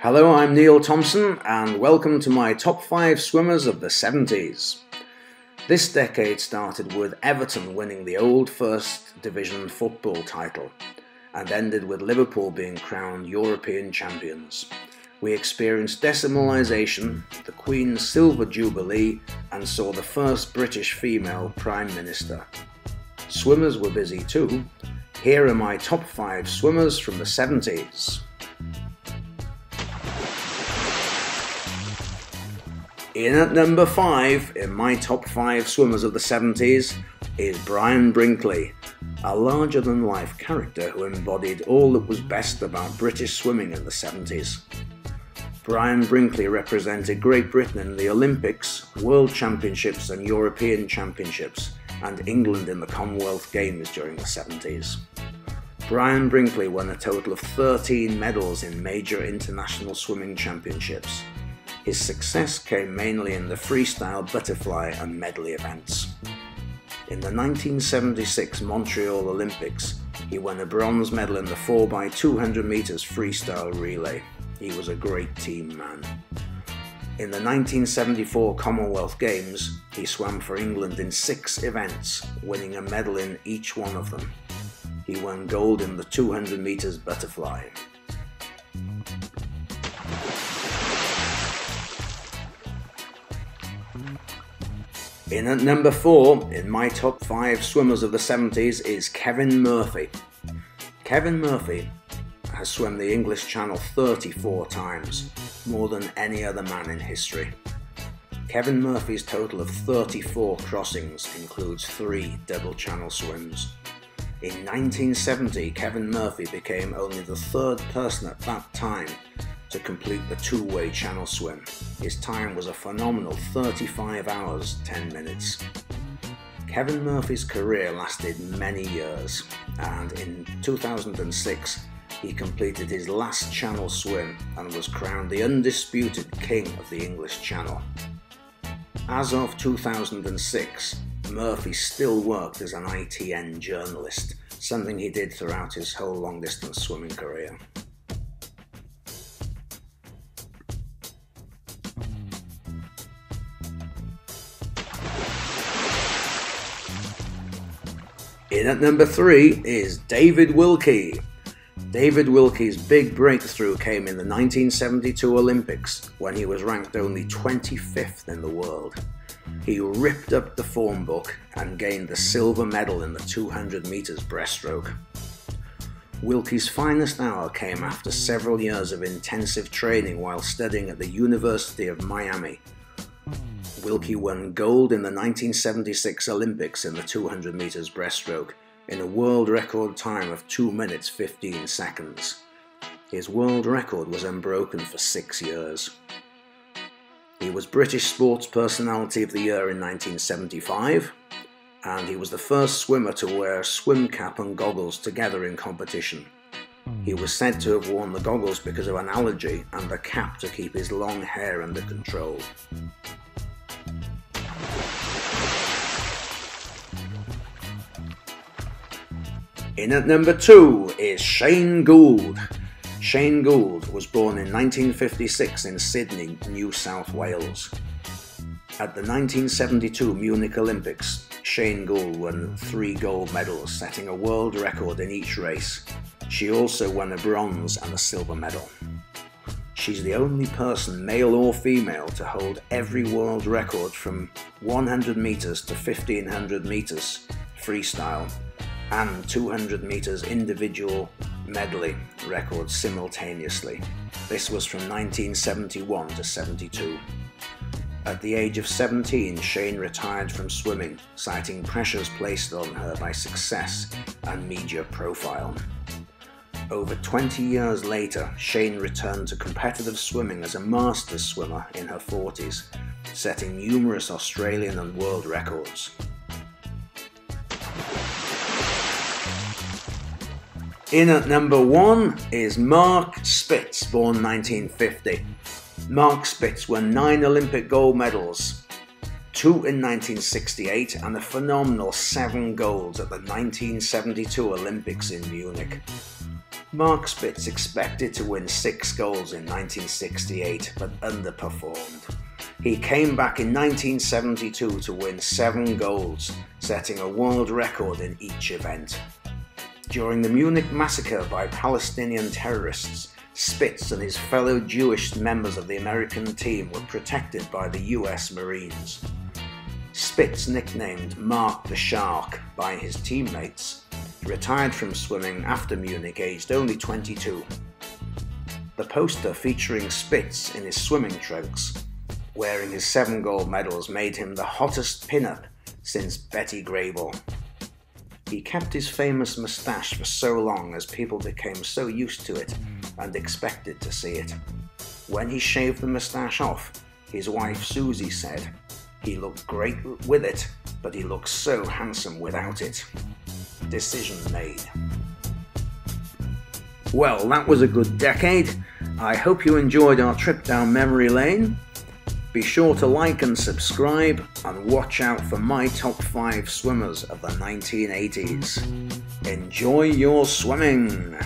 Hello, I'm Neil Thomson, and welcome to my top five swimmers of the 70s. This decade started with Everton winning the old First Division football title and ended with Liverpool being crowned European champions. We experienced decimalisation, the Queen's Silver Jubilee, and saw the first British female Prime Minister. Swimmers were busy too. Here are my top five swimmers from the 70s. In at number 5 in my top 5 swimmers of the 70s is Brian Brinkley, a larger than life character who embodied all that was best about British swimming in the 70s. Brian Brinkley represented Great Britain in the Olympics, World Championships, and European Championships, and England in the Commonwealth Games during the 70s. Brian Brinkley won a total of 13 medals in major international swimming championships, his success came mainly in the freestyle, butterfly, and medley events. In the 1976 Montreal Olympics, he won a bronze medal in the 4x200 metres freestyle relay. He was a great team man. In the 1974 Commonwealth Games, he swam for England in six events, winning a medal in each one of them. He won gold in the 200 metres butterfly. In at number four, in my top five swimmers of the 70s, is Kevin Murphy. Kevin Murphy has swum the English Channel 34 times, more than any other man in history. Kevin Murphy's total of 34 crossings includes three double channel swims. In 1970, Kevin Murphy became only the third person at that time to complete the two-way channel swim. His time was a phenomenal 35 hours 10 minutes. Kevin Murphy's career lasted many years and in 2006 he completed his last channel swim and was crowned the undisputed king of the English Channel. As of 2006, Murphy still worked as an ITN journalist, something he did throughout his whole long distance swimming career. In at number three is David Wilkie. David Wilkie's big breakthrough came in the 1972 Olympics when he was ranked only 25th in the world. He ripped up the form book and gained the silver medal in the 200 metres breaststroke. Wilkie's finest hour came after several years of intensive training while studying at the University of Miami Wilkie hmm. won gold in the 1976 Olympics in the 200 metres breaststroke in a world record time of 2 minutes 15 seconds. His world record was unbroken for six years. He was British Sports Personality of the Year in 1975, and he was the first swimmer to wear a swim cap and goggles together in competition. He was said to have worn the goggles because of an allergy and the cap to keep his long hair under control. In at number two is Shane Gould. Shane Gould was born in 1956 in Sydney, New South Wales. At the 1972 Munich Olympics, Shane Gould won three gold medals, setting a world record in each race. She also won a bronze and a silver medal. She's the only person, male or female, to hold every world record from 100 metres to 1500 metres freestyle and 200 metres individual medley records simultaneously. This was from 1971 to 72. At the age of 17, Shane retired from swimming, citing pressures placed on her by success and media profile. Over 20 years later, Shane returned to competitive swimming as a masters swimmer in her 40s, setting numerous Australian and world records. In at number one is Mark Spitz, born 1950. Mark Spitz won nine Olympic gold medals, two in 1968, and a phenomenal seven golds at the 1972 Olympics in Munich. Mark Spitz expected to win six goals in 1968 but underperformed. He came back in 1972 to win seven goals, setting a world record in each event. During the Munich massacre by Palestinian terrorists, Spitz and his fellow Jewish members of the American team were protected by the US Marines. Spitz, nicknamed Mark the Shark by his teammates, retired from swimming after Munich aged only 22. The poster featuring Spitz in his swimming trunks, wearing his seven gold medals, made him the hottest pin-up since Betty Grable. He kept his famous moustache for so long as people became so used to it and expected to see it. When he shaved the moustache off, his wife Susie said, he looked great with it, but he looks so handsome without it. Decision made. Well, that was a good decade. I hope you enjoyed our trip down memory lane. Be sure to like and subscribe and watch out for my top 5 swimmers of the 1980s. Enjoy your swimming!